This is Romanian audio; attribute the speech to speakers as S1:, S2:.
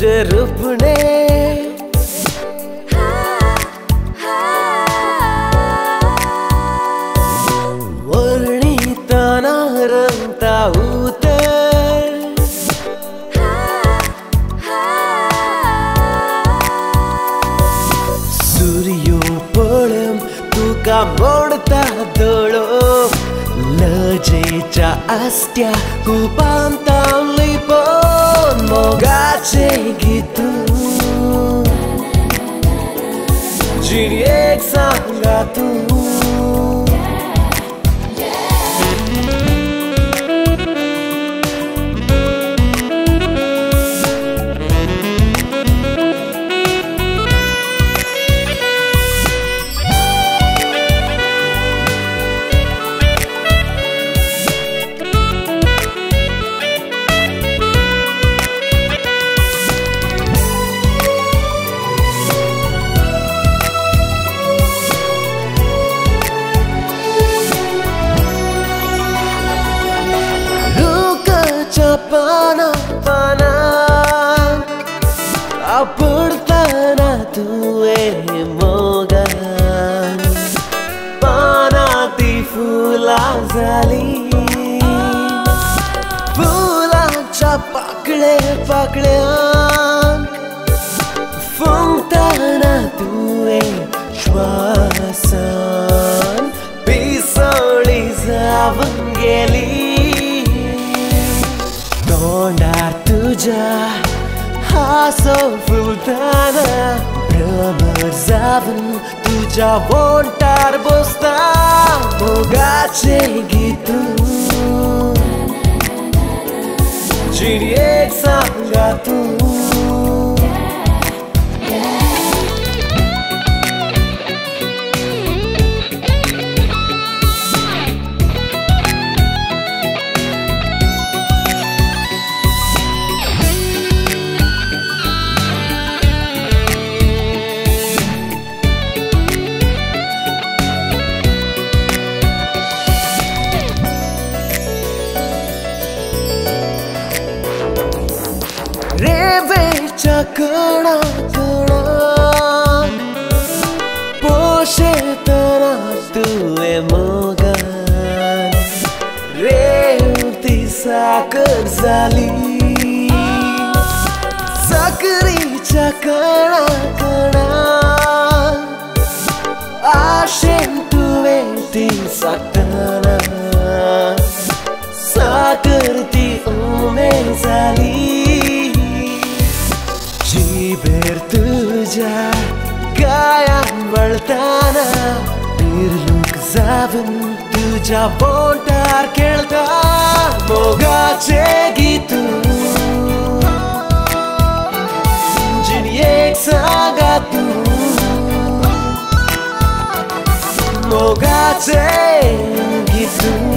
S1: शोभेत तुझे रूपणे वर्णिताना रंगता उतर सूर्यो पळम तुका मोडता दोळो लजेच्या आस्त्या कुपांतावली gato पाना पानात आपडताना तुवे मोगान पानाती फुलां जाली फुलांच्या पाकळे पाकळ्यान फुंकताना तुवे श्वासान Georgia Hasso Fultana Brahma Zavan Tuja Vontar Bosta. Bogace Gitu रेवेच्या कणा कणा पोशेतना तुवे मोगान रेवती साकर जाली साकरीच्या कणा कणा आशेन तुवे ती साकताना साकर ती उमे जाली ber tuja gaya valtana pirluk zavin tuja bontar kelta mogache gitu jin ek sagatu. Mogache gitu